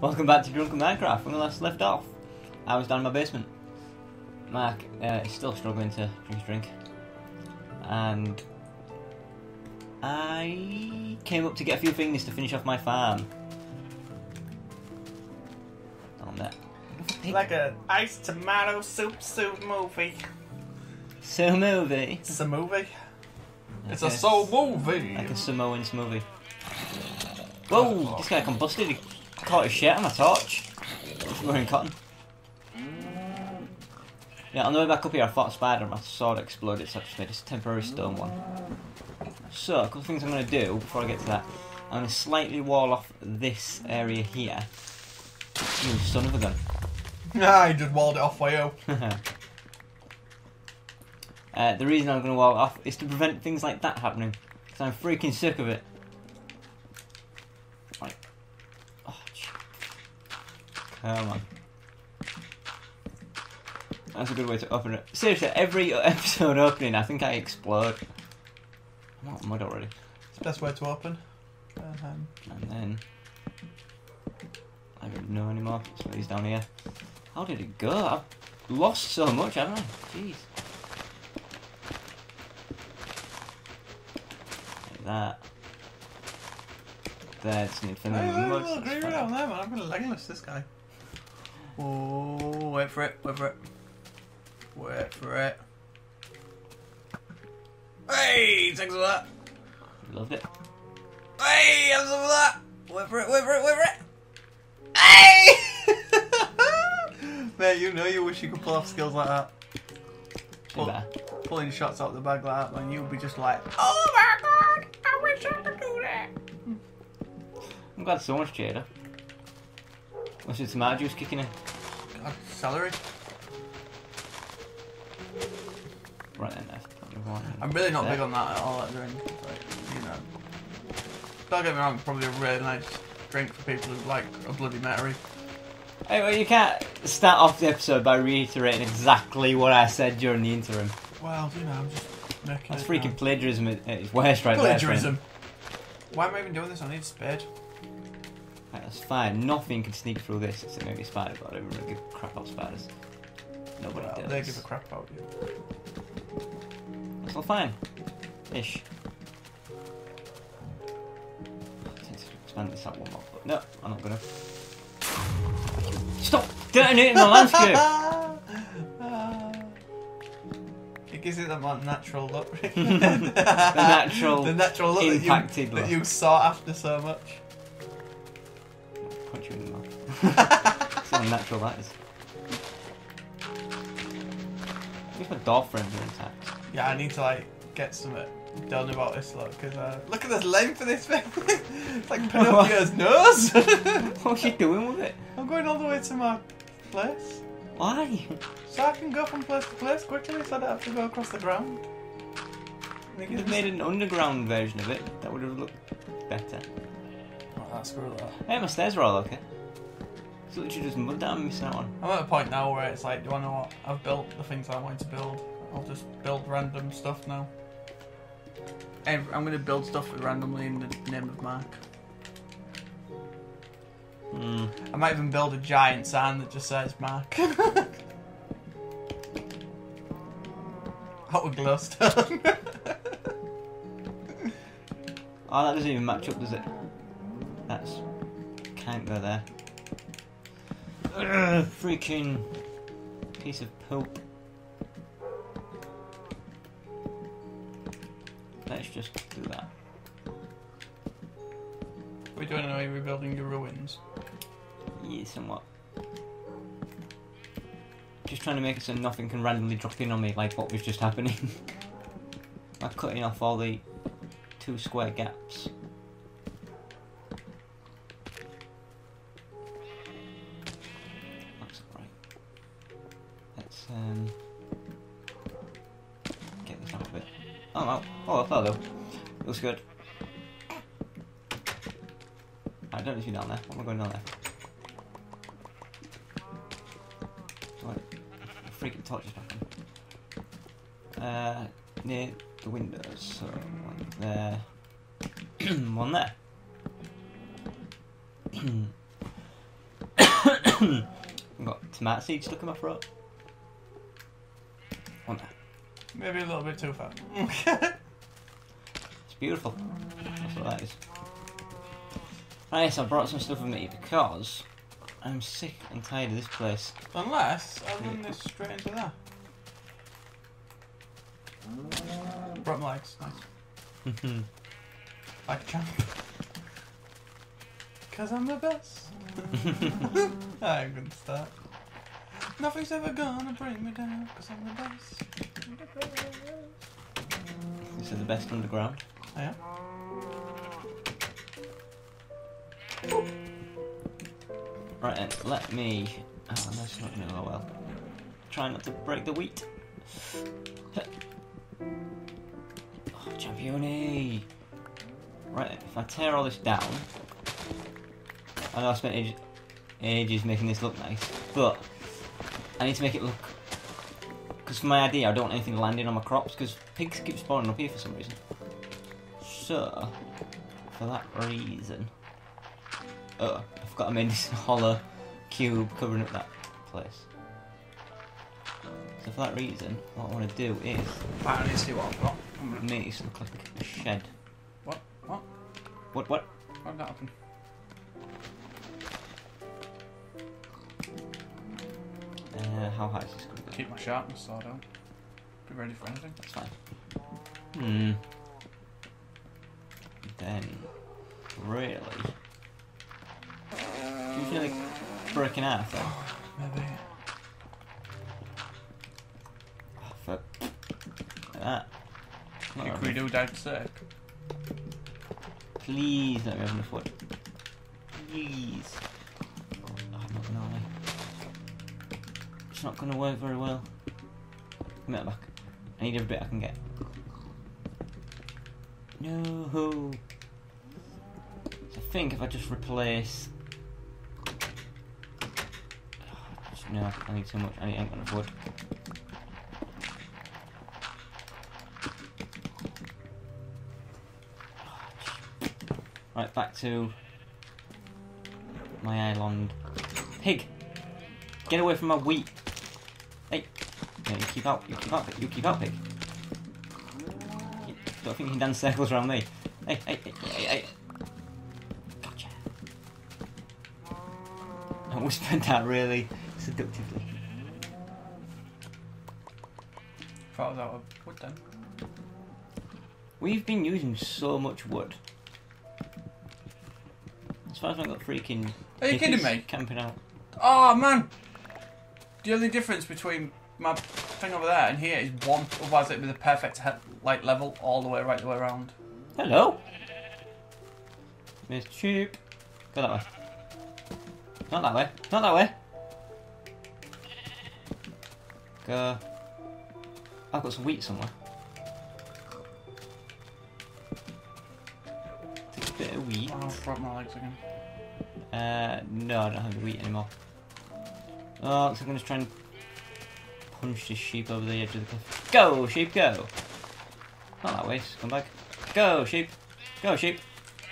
Welcome back to Drunken Minecraft. When we last left off, I was down in my basement. Mark uh, is still struggling to drink his drink. And I came up to get a few things to finish off my farm. On that. Like a iced tomato soup soup movie. So movie. It's a movie. It's a Like soul movie. Like a Samoan smoothie. Whoa! This guy combusted. Caught his shit on my torch. Wearing cotton. Yeah, on the way back up here, I fought a spider and my sword exploded, so I just made this temporary stone one. So, a couple of things I'm going to do before I get to that. I'm going to slightly wall off this area here. You son of a gun. Nah, I just walled it off for you. uh, the reason I'm going to wall it off is to prevent things like that happening. Because I'm freaking sick of it. Like, oh, sh- come on. That's a good way to open it. Seriously, every episode opening, I think I explode. I'm out of mud already. It's the best way to open. Um, And then. I don't know anymore. So he's down here. How did it go? I've lost so much, haven't I? Jeez. Like that. There, just need to hey, fill in the hey, mud. look, that's agree fine. man. I'm gonna legless this guy. Oh, wait for it. Wait for it. Wait for it. Hey, thanks for that. Loved it. Hey, have some of that. Wait for it. Wait for it. Wait for it. Hey! Mate, you know you wish you could pull off skills like that. Too bad. Pulling shots out the bag like that, man, you'd be just like, oh my god, I wish I could do that. I'm glad so much cheddar. What's the tomato juice kicking in? Celery. Right then, that's probably one. I'm really not There. big on that at all. That drink, like, you know. Don't get me wrong, probably a really nice drink for people who like a Bloody Mary. Hey, well, you can't start off the episode by reiterating exactly what I said during the interim. Well, you know, I'm just making That's freaking plagiarism at its worst right there. plagiarism. Why am I even doing this? I need a spade. That's fine. Nothing can sneak through this except maybe a spider, but I don't really give a crap about spiders. Nobody Well, does. they give a crap about you. That's all fine. Ish. I need to expand this out one more, but no, I'm not gonna. Stop detonating the landscape! It gives it that more natural look. the natural the natural look that impacted you, look. that you sought after so much. How unnatural that is. At least my door frames are intact. Yeah, I need to like get something done about this look because uh, look at the length of this thing. it's like Pinocchio's nose. What's she doing with it? I'm going all the way to my place Why? so I can go from place to place quickly, so I don't have to go across the ground. Could have made an underground version of it. That would have looked better. Oh, that's screw that. Hey, my stairs are all okay. It's literally just mud that I'm missing out on. I'm at a point now where it's like, do I know what I've built the things I wanted to build? I'll just build random stuff now. And I'm going to build stuff randomly in the name of Mark. Hmm. I might even build a giant sign that just says Mark. Hot with glowstone. Oh, that doesn't even match up, does it? That's can't go there. Ugh, freaking piece of poop. Let's just do that. We're doing anyway, rebuilding your ruins. Yeah, somewhat. Just trying to make it so nothing can randomly drop in on me like what was just happening. By cutting off all the two square gaps. Um get this out of it. Oh well. Oh hello. Looks good. I don't need you down there. What am I going down there? Right. Freaking torches back on. Uh, near the windows. So one there, one there. I've got tomato seeds stuck in my throat. One there. Maybe a little bit too far. It's beautiful. That's what that is. Right, so I brought some stuff with me because I'm sick and tired of this place. Unless I run this straight into that. Brought my legs. Nice. Like a champ. Cause I'm the best. I'm gonna start. Nothing's ever gonna bring me down. Cause I'm the best. I'm the best. this is the best underground. Oh, yeah? Right then, let me. Oh, that's not going to go well. Try not to break the wheat. Oh, champione! Right, if I tear all this down. I know I spent ages, ages making this look nice, but I need to make it look. Because for my idea, I don't want anything landing on my crops, because pigs keep spawning up here for some reason. So, for that reason. Oh, I've got to make this hollow cube covering up that place. So for that reason, what I want to do is I need to see what I've got. make this look like a shed. What? What? What? What? What did Uh, how high is this going to go? Keep my sharpness sword on. Be ready for anything. That's fine. Hmm. Then, really, do you feel like breaking out? then? Maybe. Oh, fuck. Like that. You enough. could do dead sick. Please let me have enough wood. Please. Oh, I'm not gonna lie. It's not gonna work very well. Give me that back. I need every bit I can get. No. I think if I just replace. No, I need so much. I ain't enough wood. Right, back to my island. Pig! Get away from my wheat! Yeah, you keep out, you keep out, you keep out, pig. Don't think you can dance circles around me. Hey, hey, hey, hey, hey. Gotcha. I whispered that really seductively. Thought I was out of wood then. We've been using so much wood. As far as I've got freaking. Are you kidding me? Camping out. Oh man! The only difference between my thing over there and here is one. Otherwise, it'd be the perfect like level all the way right the way around. Hello? Miss Cheap. Go that way. Not that way. Not that way. Go. I've got some wheat somewhere. Take a bit of wheat. Oh, I've broke my legs again. Uh, no, I don't have the wheat anymore. Oh, so I'm trying to punch this sheep over the edge of the cliff. Go, sheep, go! Not that way, come back. Go, sheep! Go, sheep!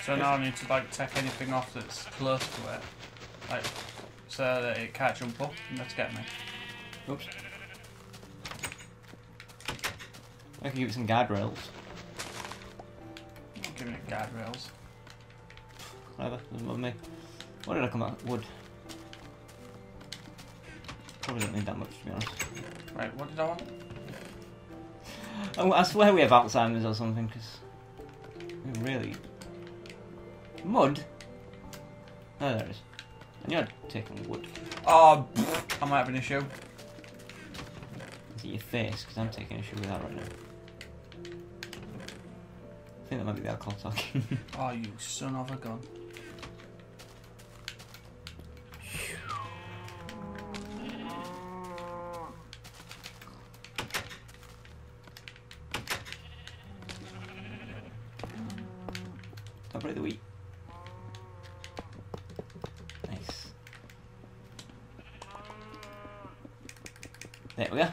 So now I need to like take anything off that's close to it, like so that it can't jump up and let's get me. Oops. I can give it some guardrails. Give it guardrails. Whatever, doesn't bother me. What did I come out? Wood. Probably don't need that much, to be honest. Right, what did I want? Oh, I swear we have Alzheimer's or something, because... Really... Mud? Oh, there it is. And you're taking wood. Oh, pfft, I might have an issue. Is it your face? Because I'm taking issue with that right now. I think that might be the alcohol talking. Oh, you son of a gun. Don't the wheat. Nice. There we go.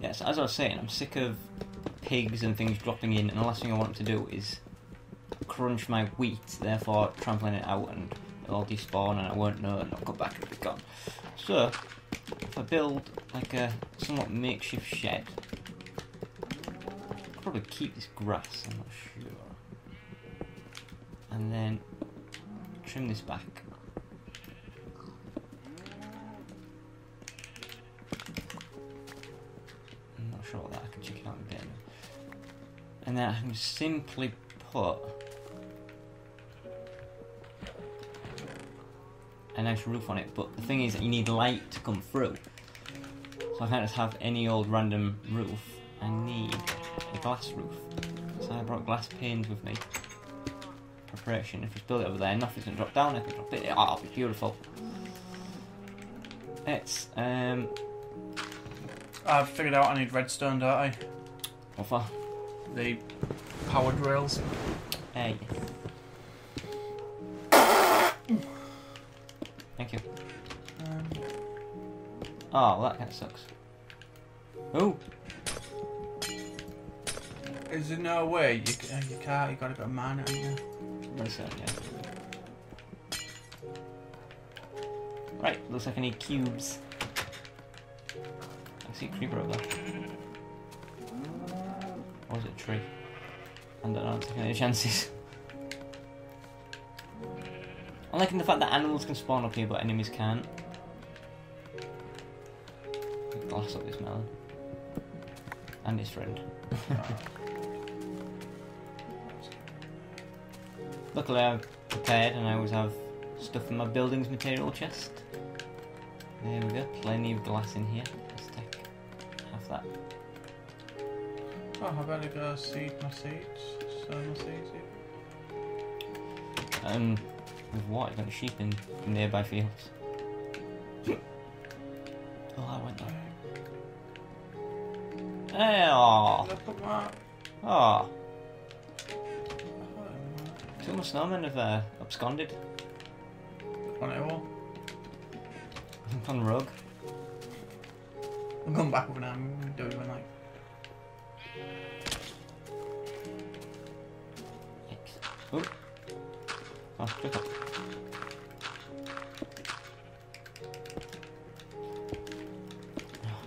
Yes, as I was saying, I'm sick of pigs and things dropping in, and the last thing I want to do is crunch my wheat, therefore trampling it out and it'll all despawn and I won't know and I'll come back and it'll be gone. So, if I build like a somewhat makeshift shed, probably keep this grass, I'm not sure. And then trim this back. I'm not sure that, I can check it out in a bit. And then I can simply put a nice roof on it, but the thing is that you need light to come through. So I can't just have any old random roof. I need a glass roof. So I brought glass panes with me. Preparation. If you build it over there, nothing's gonna drop down. I can drop it. Oh, it'll be beautiful. It's um. I've figured out I need redstone, don't I? What for? The powered rails. Hey. Thank you. Um, Oh, well, that kind of sucks. Oh, is there no way you, c- uh, you can't? You gotta go mine it, haven't. Right, looks like I need cubes. I see a creeper over there. Or is it a tree? I don't know, I'm taking any chances. I'm liking the fact that animals can spawn up here but enemies can't. Glass up this melon. And his friend. Luckily I'm prepared and I always have stuff in my buildings material chest. There we go, plenty of glass in here. Let's take half that. Oh, I better go seed my seeds. Sow my seeds. Um, with what? You got sheep in nearby fields. Oh, I went there. Hey, aw. Look at that. Aw. Oh, My snowmen have uh, absconded. On all. on Rug. I'm going back over now. I'm gonna do it when like. Yikes. Oh. Oh, pick up.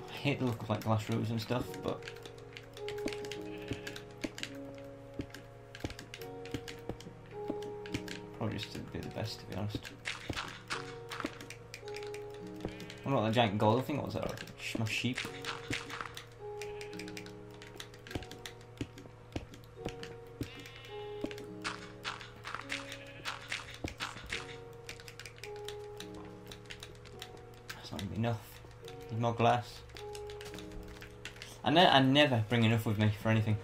I hate the look of like glass roofs and stuff, but I what the giant golden thing was there. Sh- My sheep. That's not enough. Need more glass. I, ne- I never bring enough with me for anything.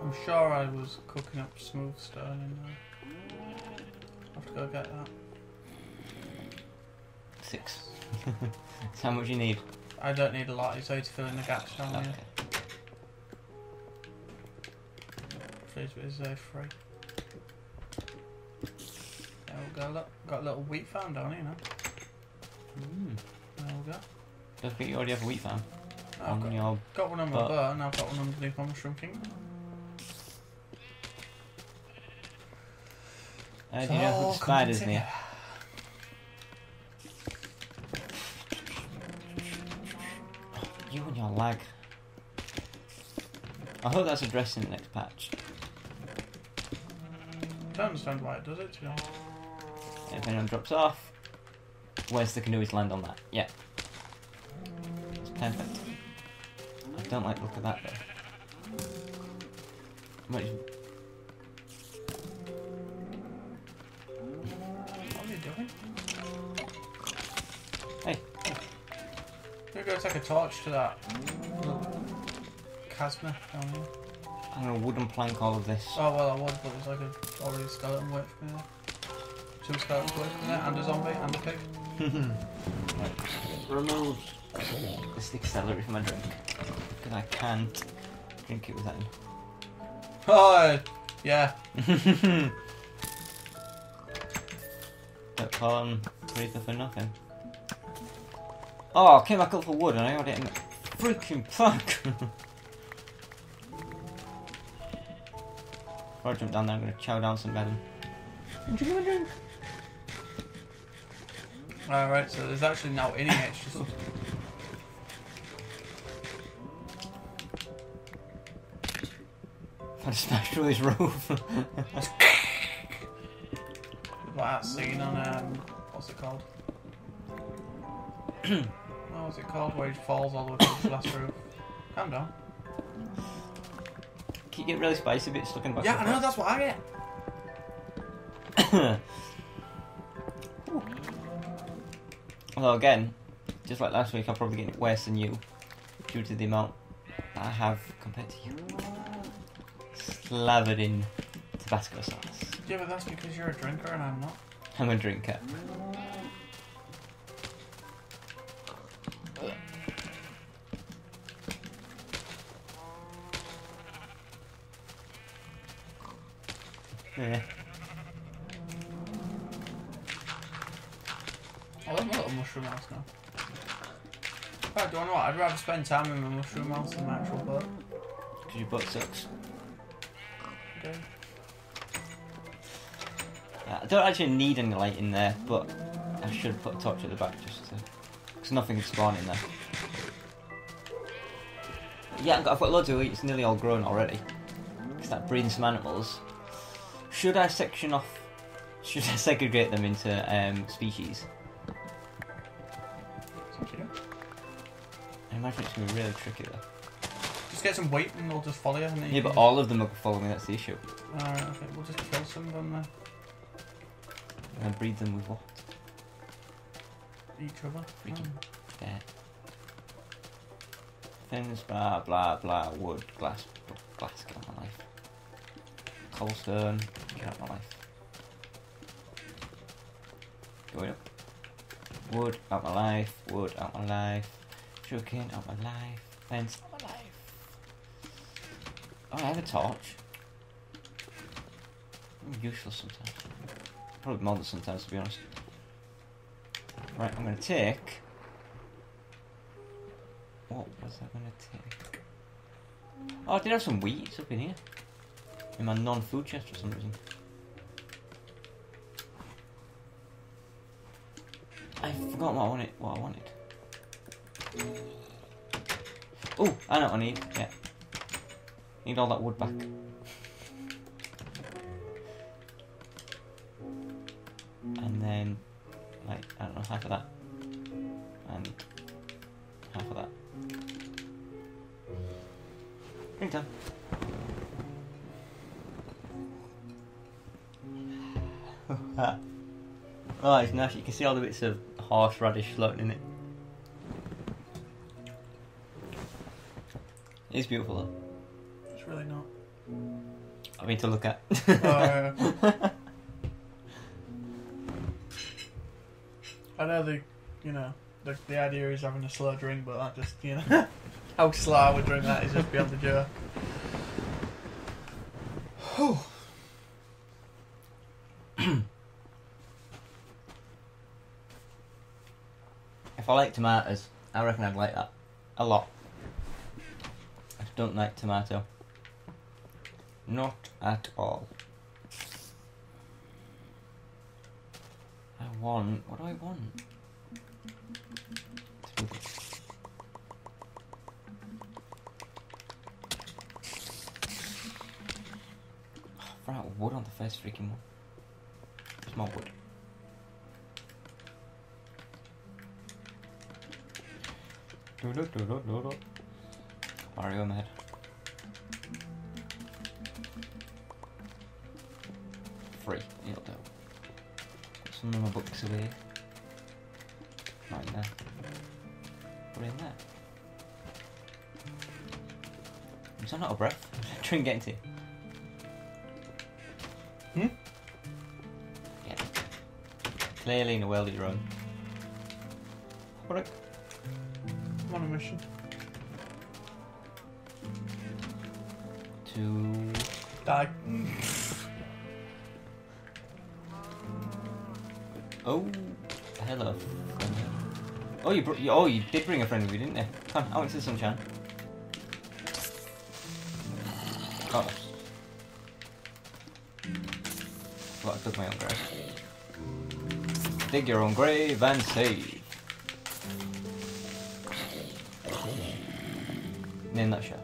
I'm sure I was cooking up smooth stone in there. I'll have to go get that. Six. That's how much you need. I don't need a lot. It's only to fill in the gaps down Okay. here. Fridge is uh, free. There we go. Look, got a little wheat farm down here now. Mm. There we go. Don't forget you already have a wheat farm I've got, your. got one on my butt and I've got one underneath my mushroom king. Uh, do you know the spiders near? You and your lag. I hope that's addressed in the next patch. I don't understand why it does it, to. If anyone drops off, where's the canoe's land on that? Yeah. It's perfect. I don't like the look of that though. To take a torch to that chasma down here. I'm gonna wooden plank all of this. Oh, well, I would, but there's like a already skeleton waiting for me there. Two skeletons waiting for me there, and a zombie, and a pig. Right. Remove the stick celery from my drink. Because I can't drink it without Oh, yeah. Call on Creeper for nothing. Oh, I came back up for wood and I got it in the freaking plank. Before I jump down there, I'm gonna chow down some melon. And drink my drink. Alright, so there's actually now in here, it's just I smashed through his roof. like that scene on um what's it called? what was it called? Where he falls all the way to the glass roof. Calm down. Keep getting really spicy bits stuck in the back. Yeah, I know, that's what I get. Although again, just like last week, I'm probably getting it worse than you due to the amount that I have compared to you. Slathered in Tabasco sauce. Yeah, but that's because you're a drinker and I'm not. I'm a drinker. Yeah. I love my little mushroom house now. In fact, do you know what? I'd rather spend time in my mushroom house than my actual boat. Because your butt sucks. Okay. I don't actually need any light in there, but I should put a torch at the back just to. Because nothing can spawn in there. Yeah, I've got, I've got loads of wheat, it's nearly all grown already. Start breeding some animals. Should I section off. Should I segregate them into um, species? I imagine it's going to be really tricky though. Just get some weight and they'll just follow you. And then you Yeah, but can- all of them will follow me, that's the issue. Alright, okay, we'll just kill some of them then. And breed them with what? Each other. Freaking- Oh. There. Things, blah, blah, blah, wood, glass, glass, get Cobblestone, get out my life. Going up. Wood, out my life, wood, out my life. Sugarcane, out my life. Fence, out my life. Oh, I have a torch. I'm useless sometimes. Probably more than sometimes, to be honest. Right, I'm gonna take. What was I gonna take? Oh, I did have some wheat up in here. In my non-food chest for some reason. I forgot what I wanted. What I wanted. Oh, I know what I need. Yeah. Need all that wood back. And then, like, I don't know, half of that. And half of that. Anytime. oh, it's nice. You can see all the bits of horseradish floating in it. It's beautiful though. It's really not. I mean to look at. Uh, I know the, you know, the, the idea is having a slow drink, but that just, you know, how slow I would drink that is just beyond the joke. Whew. if I like tomatoes, I reckon I'd like that a lot. I don't like tomato. Not at all. I want. What do I want? I've run out of wood on the first freaking one. There's wood. Mario head. Free, it'll do. Put some of my books away. Right in there. Put it in there. I'm so out of breath. I'm trying to get into it. Hmm? Yeah. Clearly in a world of your own. What I'm on a mission. to Die. Oh, hello. Oh, you, br- you oh you did bring a friend with you, didn't you? Come, on, out into the sunshine. Oh. Well, I took my own grass. Dig your own grave and save. Name that show.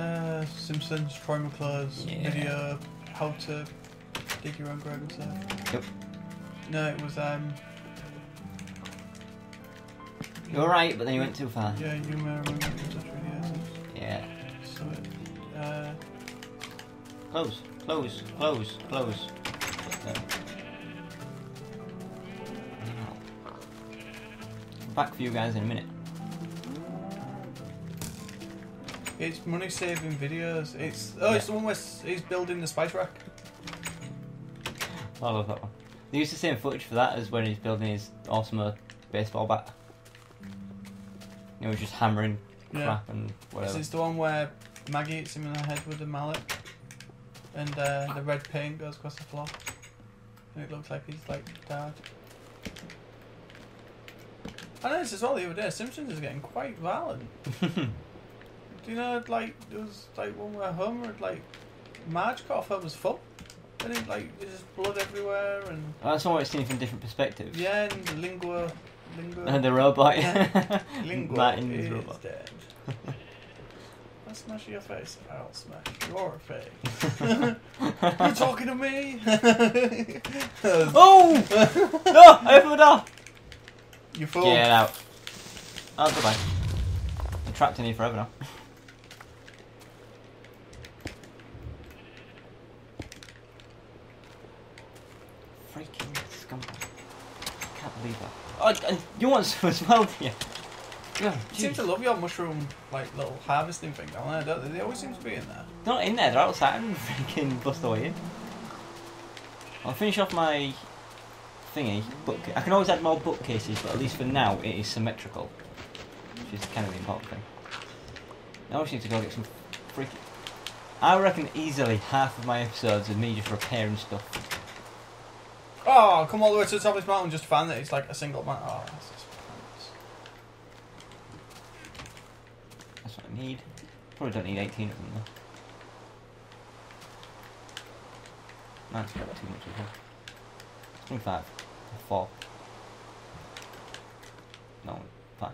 Uh, Simpsons, McClure's Yeah. video, how to dig your own grave and stuff. Yep. No, it was um, You're right, but then you went too far. yeah, you may remember videos. Yeah. So it, uh, Close, close, close, close. Back for you guys in a minute. It's money saving videos. It's oh, it's the one where he's building the spice rack. I love that one. They used the same footage for that as when he's building his awesome baseball bat. You know, he's just hammering Yeah. crap and whatever. This is the one where Maggie hits him in the head with the mallet, and uh, the red paint goes across the floor, and it looks like he's like died. I noticed as well the other day. Simpsons is getting quite violent. Do you know, like there was like one where Homer had like Marge cut off Homer's foot, and it like there's just blood everywhere, and oh, That's one where it's seen from different perspectives. yeah, and the Linguo, Linguo, And the robot. Linguo Martin's is robot. dead. I'll smash your face. I'll smash your face. You're talking to me? oh! no! Open the door! you fool. Get out. Oh, goodbye. I'm trapped in here forever now. Freaking scumbag. Can't believe that. Oh, and you want some as well, do you? God, oh, You seem to love your mushroom like little harvesting thing down there, don't they? They always seem to be in there. They're not in there, they're outside and freaking bust away in. I'll finish off my thingy. Book. I can always add more bookcases, but at least for now it is symmetrical. Which is kind of the important thing. Now I just need to go get some freaking... I reckon easily half of my episodes of me just repairing stuff. Oh, come all the way to the top of this mountain just to find that it's like a single mountain. Oh, that's just pointless. That's what I need. Probably don't need 18 of them though. That's got too much of them. 25. Or 4. No, 5.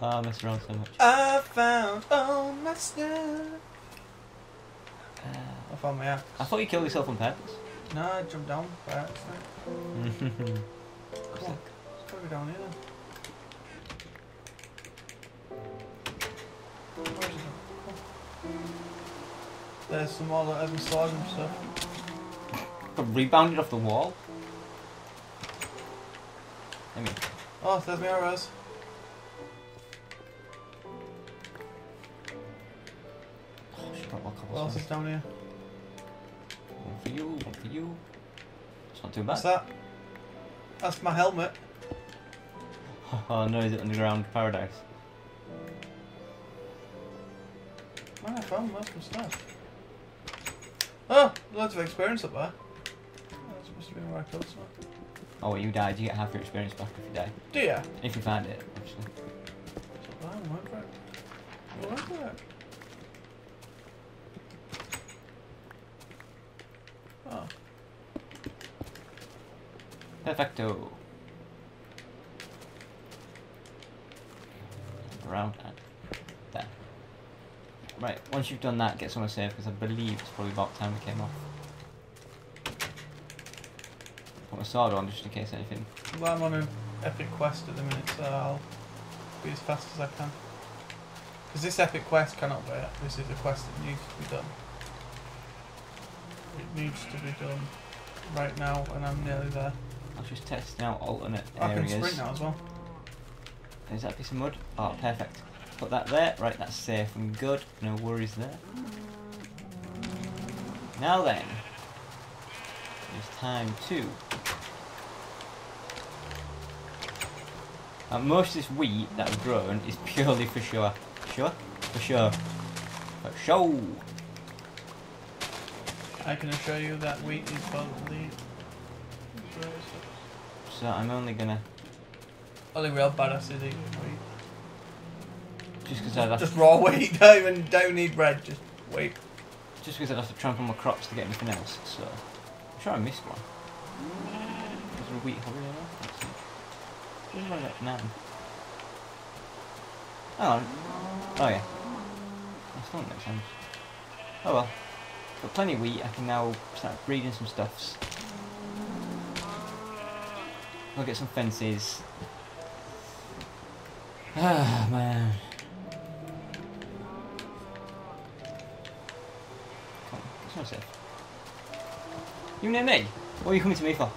Oh, I messed around so much. I found all my stuff. Uh, I found my axe. I thought you killed yourself on purpose. No, I jumped down by accident. Mm-hmm. Come on, let's go down here then. Where is it? Come on. There's some more heavy swords and stuff. Got rebounded off the wall. I mean, Oh, there's my arrows. oh, she got more What else is down here? For you, one for you. It's not too bad. What's that? That's my helmet. Oh no, is it underground paradise? Man, I found most of stuff. Oh, loads of experience up there. Oh, That must have been where I killed someone. Oh, well, you died. You get half your experience back if you die. Do ya? If you find it, obviously. Oh, I went for it. I went for it. Oh, Perfecto. Around that. There. Right, once you've done that, get someone to save, because I believe it's probably about time we came off. Put my sword on just in case anything. well, I'm on an epic quest at the minute, so I'll be as fast as I can. Because this epic quest cannot wait. This is a quest that needs to be done. It needs to be done right now, and I'm nearly there. I was just testing out alternate I can sprint now as well. Is that a piece of mud? Oh, perfect. Put that there. Right, that's safe and good. No worries there. Now then, it's time to. Uh, most of this wheat that I've grown is purely for sure. Sure? For sure. For show. I can assure you that wheat is the So I'm only gonna. only real badass is eating wheat. Just because I Just raw wheat. Don't even don't need bread. Just wheat. just because I'd have to trample my crops to get anything else. So I'm sure I missed one. Is there a wheat hurry or not? Let's see. Where's my next? Oh, oh yeah. That still makes sense. Oh well. Got plenty of wheat. I can now start breeding some stuffs. I'll get some fences. Ah man. Come on, safe. You near me? What are you coming to me for?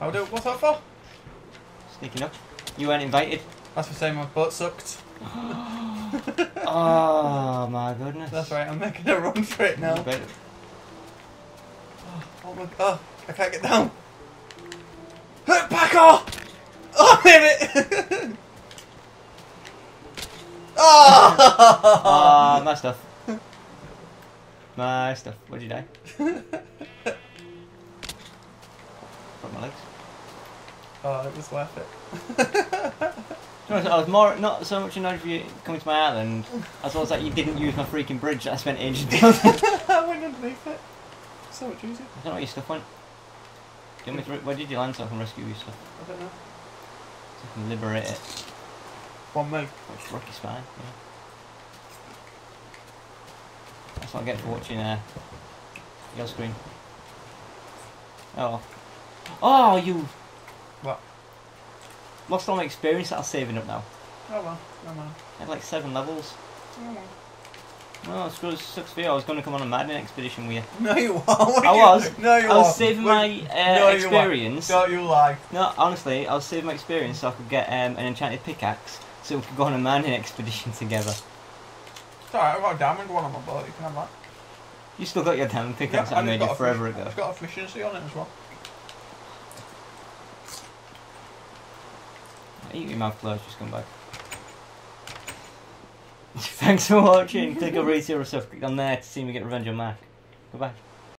How do? What's that for? Sneaking up. You weren't invited. That's for saying my butt sucked. oh my goodness. That's right. I'm making a run for it now. Better- Oh my god! I can't get down. Back off! Oh, I hit it! oh! Ah, my stuff. My stuff. Where'd you die? Broke my legs. Oh, it was worth it. I was more not so much annoyed for you coming to my island as well as that you didn't use my freaking bridge that I spent ages building. I went underneath it. So much easier. I don't know where your stuff went. Me to, where did you land so I can rescue your stuff? I don't know. So I can liberate it. One move. Which fine, yeah. That's what I get for watching uh, your screen. Oh. Oh, you? Lost all my experience that I was saving up now. Oh well. Oh well. I had like seven levels. Oh well. Oh, it screws sucks for you. I was going to come on a maddening expedition with you. No, you won't. I was. No, you I was won't. saving Wait, my uh, No, experience. Don't you lie. No, honestly, I was saving my experience so I could get um, an enchanted pickaxe so we could go on a mining expedition together. It's alright, I've got a diamond one on my boat. You can have that. You still got your diamond pickaxe that I and made you forever ago. It's got efficiency on it as well. Eat your mouth closed, just come back. Thanks for watching. Click over here stuff. Click on there to see me get revenge on Mac. Goodbye.